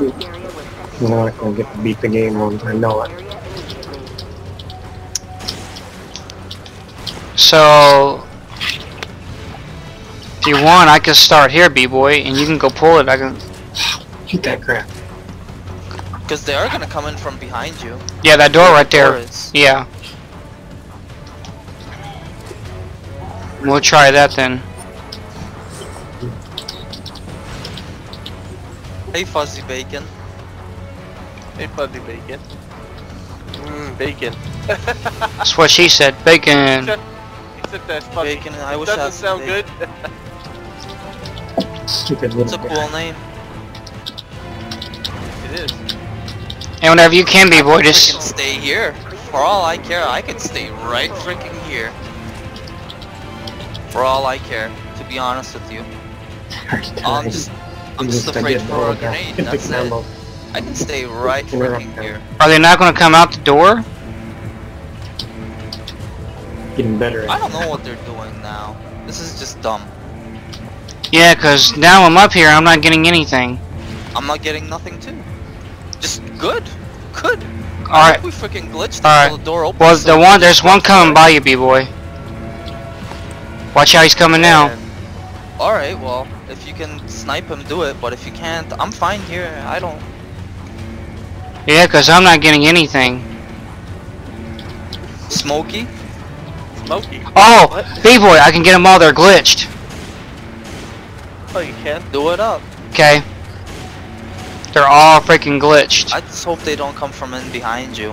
I'm not gonna get to beat the game on. I know it. So, if you want, I can start here, B-boy, and you can go pull it. I can. Shoot that crap. Because they are gonna come in from behind you. Yeah, that door right there. Door Yeah. We'll try that then. Hey, Fuzzy Bacon. Hey, Fuzzy Bacon. Mmm, bacon. That's what she said. Bacon. Except that's fuzzy. Bacon, I wish I Doesn't sound bacon. good. Stupid It's a little cool name. it is. And whenever you can, be, boy, I can just stay here. For all I care, I could stay right freaking here. For all I care, to be honest with you. I'm just, I'm just afraid for a grenade. That's it. I can stay right freaking here. are they not going to come out the door? Getting better. I don't know what they're doing now. This is just dumb. Yeah, 'cause now I'm up here, I'm not getting anything. I'm not getting nothing too. Just good, good. Alright. hope we freaking glitched Alright. until the door opens. Well, so the one, there's one coming through by you, B-boy. Watch how he's coming now. And- Alright, well, if you can snipe him, do it. But if you can't, I'm fine here. I don't. Yeah, 'cause I'm not getting anything. Smoky? Smokey. Oh, B-boy, I can get them all. They're glitched. Oh, you can't Do it up. Okay. They're all freaking glitched. I just hope they don't come from in behind you.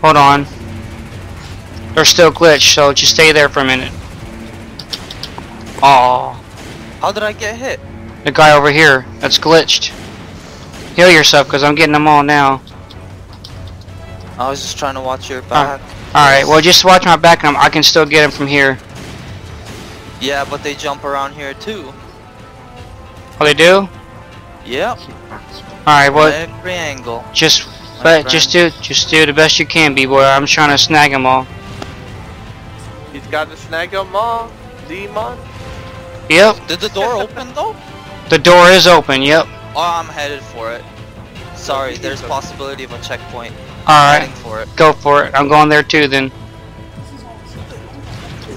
Hold on. They're still glitched, so just stay there for a minute. Oh, How did I get hit? the guy over here, that's glitched. Heal yourself, because I'm getting them all now. I was just trying to watch your back. Alright, well just watch my back and I'm, I can still get him from here. Yeah, but they jump around here too. Oh, they do? Yep. Alright, well, Every angle. just, but just do, just do the best you can, B-boy. I'm trying to snag them all. He's got to snag them all. Demon. Yep, Did the door open though? the door is open, yep. Oh, I'm headed for it. Sorry, there's possibility of a checkpoint. Alright, Heading for it. go for it. I'm going there too then.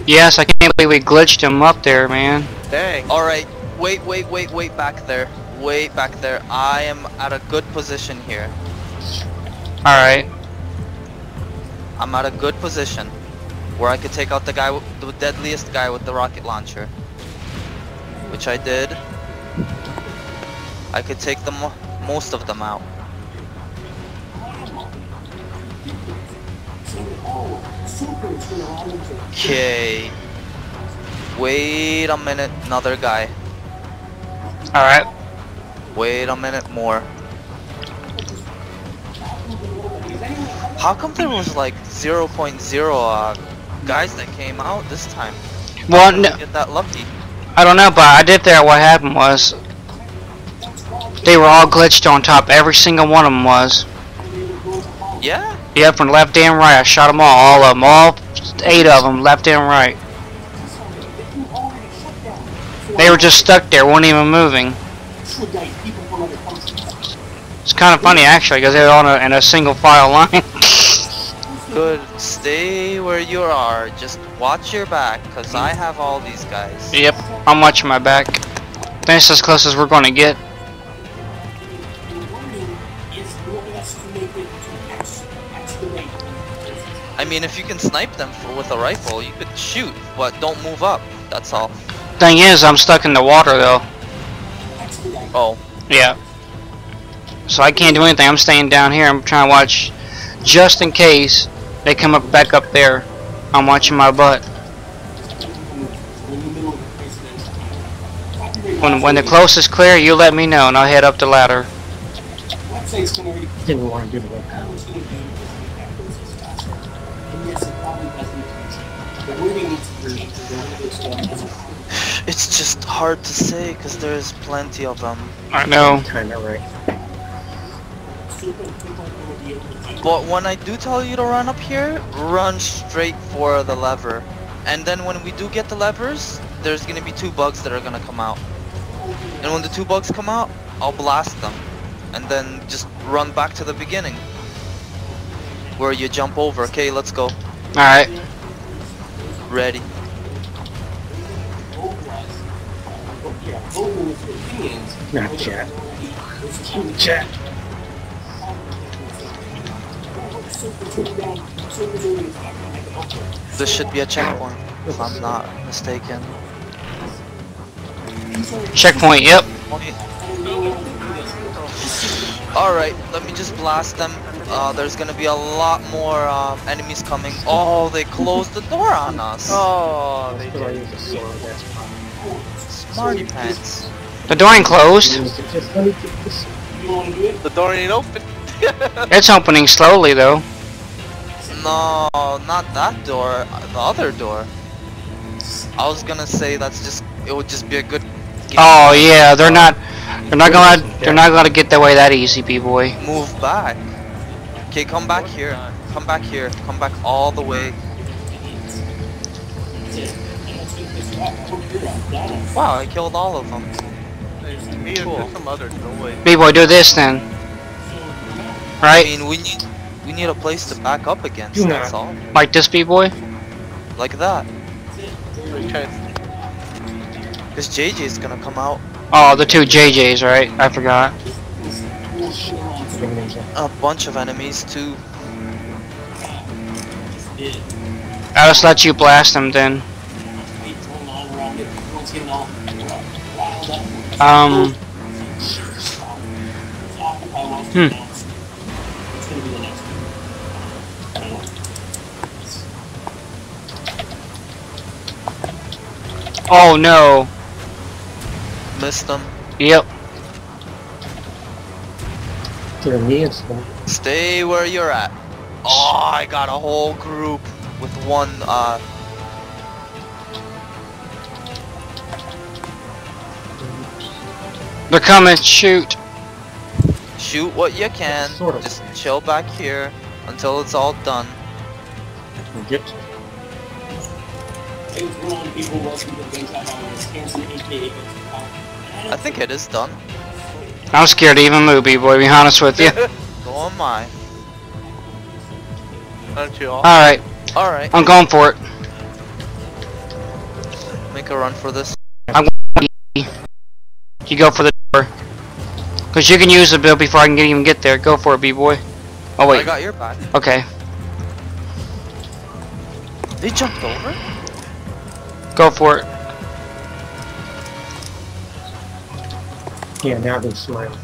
Yes, I can't believe we glitched him up there, man. Dang. Alright, wait, wait, wait, wait back there. Wait back there. I am at a good position here. Alright. I'm at a good position where I could take out the guy, the deadliest guy with the rocket launcher, which I did. I could take them, most of them out. Okay. Wait a minute, another guy. Alright. Wait a minute more. How come there was like 0.0 uh, guys that came out this time? Well, How did we no, get that lucky? I don't know, but I did there. What happened was they were all glitched on top. Every single one of them was. Yeah? Yep, from left and right. I shot them all. All of them. All eight of them, left and right. They were just stuck there, weren't even moving. It's kind of funny actually, because they're on a, in a single file line. Good. Stay where you are. Just watch your back, cause I mm. have all these guys. yep, I'm watching my back. That's as close as we're going to get. I mean, if you can snipe them for, with a rifle, you could shoot, but don't move up. That's all. Thing is, I'm stuck in the water though. Oh, Yeah. So I can't do anything. I'm staying down here. I'm trying to watch just in case they come up back up there. I'm watching my butt. When when the coast is clear, you let me know and I'll head up the ladder. Didn't want to do the it's just hard to say, cause there's plenty of them. I know. Kinda right. But when I do tell you to run up here, run straight for the lever. And then when we do get the levers, there's gonna be two bugs that are gonna come out. And when the two bugs come out, I'll blast them. And then just run back to the beginning. Where you jump over. Okay, let's go. Alright. Ready. Not chat. Chat. This should be a checkpoint, if I'm not mistaken. Checkpoint, yep. Alright, let me just blast them. Uh, there's gonna be a lot more um, enemies coming. Oh, they closed the door on us. Oh, they did. use a sword, that's fine. Smarty pants. The door ain't closed. Use it, Just let me get this. The door ain't open. It's opening slowly though. No, not that door. The other door. I was gonna say that's just. It would just be a good. game Oh yeah, they're um, not. They're not gonna. They're not gonna get that way that easy, b-boy. Move back. Okay, come back here. Come back here. Come back all the way. Wow, I killed all of them. There's me and Cool. some others. No way. B-boy, do this then. I Right? mean, we need we need a place to back up against. Do That's all. Like this, b-boy. Like that. We're trying Cause JJ's gonna come out. Oh, the two JJs, right? I forgot. A bunch of enemies too. I'll just let you blast them then. Um. Hmm. Oh no. Missed them. Yep. To me, it's the Stay where you're at. Oh, I got a whole group with one. Uh, They're coming. Shoot. shoot what you can. Sort of. Just chill back here until it's all done. get. I think it is done. I'm scared to even move, b-boy. Be honest with you. So am I. Aren't you all? All right. All right, I'm going for it. make a run for this. I'm going You go for the door. Cause you can use the bill before I can even get there. Go for it, b-boy. Oh wait. I got your back. Okay. They jumped over. Go for it. Yeah, now they're smiling.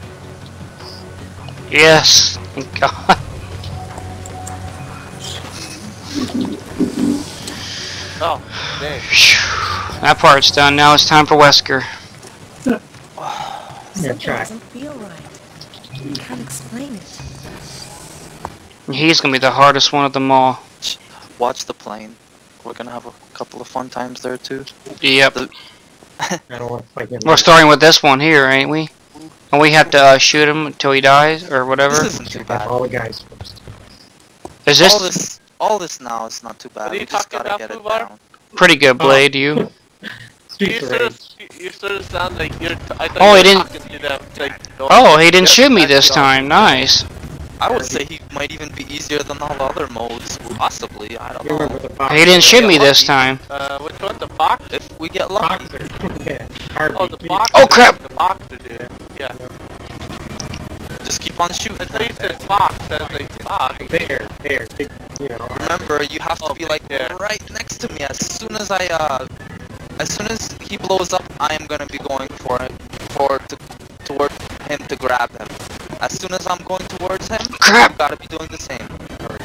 Yes. Thank God. Oh, dang. That part's done. Now it's time for Wesker. Yeah, Something try. doesn't feel right. Can't explain it. He's gonna be the hardest one of them all. Watch the plane. We're gonna have a couple of fun times there too. Yep. I don't want to fight him. We're starting with this one here, ain't we? And we have to uh, shoot him until he dies or whatever. This isn't too bad. all the guys first. Is this all this, all this now is not too bad. Are you We just talking gotta about, get it Fubar? down. pretty good, Blade? You? You sort of, you sort of sound like you're. T- I thought Oh, you he didn't- talking to them. Like, Oh, he didn't shoot me this time. Nice. I would say he might even be easier than all the other modes, possibly. I don't know. remember the box? He didn't shoot me this time. Uh, which one? The box? If we get lucky. Boxer. yeah. Hard Oh, the beat. box. Oh, crap! The boxer, dude. Yeah. Just keep on shooting. I thought you said box. I was like, box. There, there. Big, you know. Remember, you have to Oh, be like yeah. right next to me. As soon as I, uh, as soon as he blows up, I am gonna be going for it, for to, toward him to grab him. As soon as I'm going towards him, Crap! you gotta be doing the same.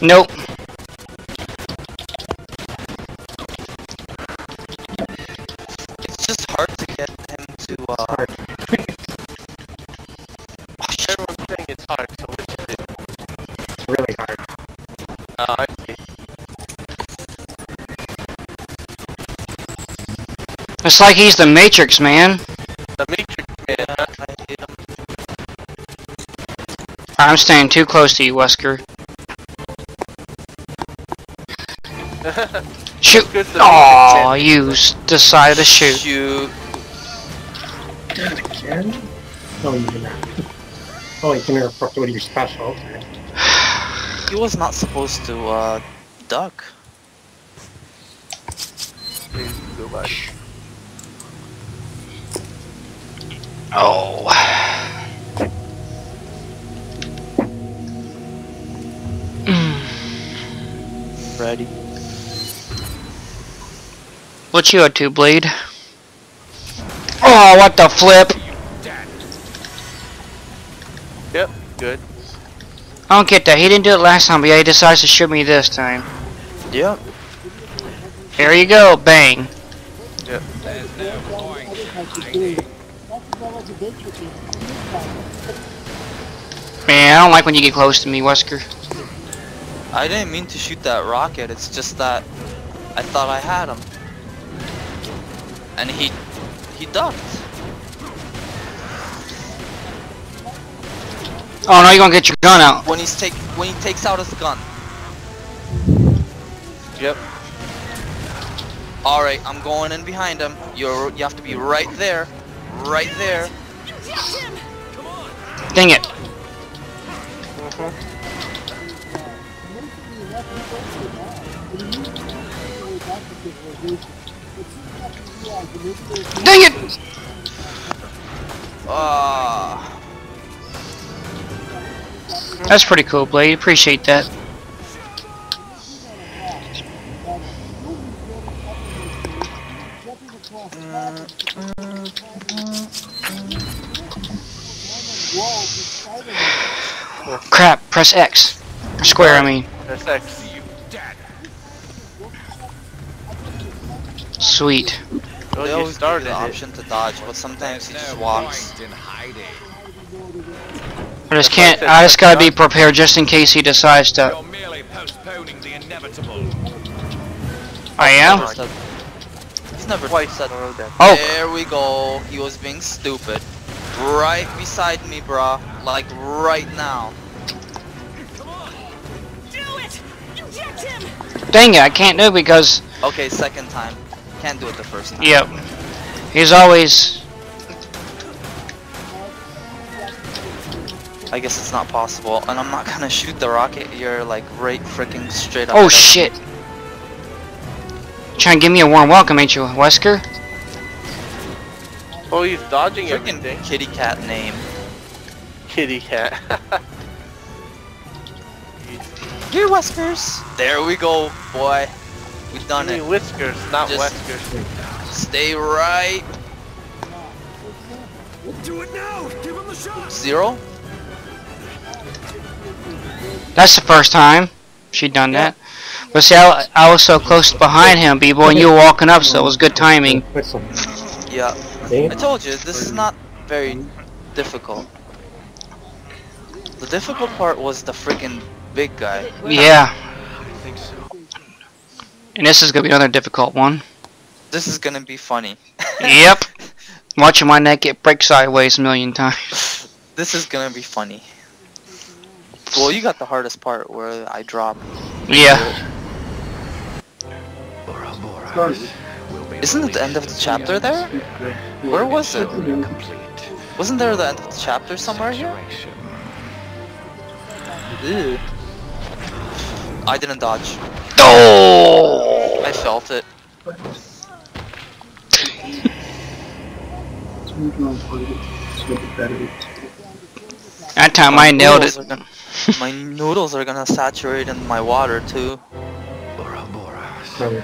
Nope. It's just hard to get him to, uh... hard. Everyone's saying it's hard, so which is it? It's really hard. Uh, I see. It's like he's the Matrix, man. The Matrix Man. I hate him. I'm staying too close to you, Wesker. Shoot! Good Oh, you s- decided to shoot. Shoot. Again? Oh, you can. Oh, you can interrupt with your special. Okay. He was not supposed to, uh, duck. Please go back. Oh. Mm. Ready. What you up to, Blade? Oh, what the flip! Yep, good. I don't get that. He didn't do it last time, but yeah, he decides to shoot me this time. Yep. Here you go, bang. Yep. Man, I don't like when you get close to me, Wesker. I didn't mean to shoot that rocket, it's just that I thought I had him. And he he ducked. Oh no, you're gonna get your gun out. When he's take when he takes out his gun. Yep. Alright, I'm going in behind him. You're you have to be right there. Right there. Dang it. Mm-hmm. Dang it! Ah. That's pretty cool, Blade. Appreciate that. Crap, press X. Square, I mean. That's X. Sweet. They Well, you always give you started the it. option to dodge, but sometimes he just walks. I just can't, I just gotta be prepared just in case he decides to. You're merely postponing the inevitable. I am? Never said- He's never Twice said. in a row then. Oh, There we go. He was being stupid. Right beside me, bruh. Like right now. dang it, I can't do it because, Okay, second time. Can't do it the first time. yep. He's always, I guess it's not possible. And I'm not gonna shoot the rocket. You're like right freaking straight up. oh ahead. shit. Trying to give me a warm welcome, ain't you, Wesker? Oh, he's dodging Freaking everything. kitty cat name. Kitty cat. Here, Whiskers. There we go, boy. We I done mean it. whiskers, not Just- whiskers. Stay right. Do it now! Give him the shot! Zero. That's the first time she done that. But see, I, I was so close behind him, B-boy, and you were walking up, so it was good timing. Yeah. I told you this is not very difficult. The difficult part was the freaking big guy. Yeah, I think so. And this is gonna be another difficult one. This is gonna be funny. Yep. Watching my neck get break sideways a million times. This is gonna be funny. Well, you got the hardest part where I drop. Yeah. Bora Bora will be Isn't it the end of the chapter there? Where was it? Wasn't there the end of the chapter somewhere here? Ew. I didn't dodge. Oh! I felt it. That time I nailed it. Gonna- my noodles are gonna saturate in my water too. Bora Bora From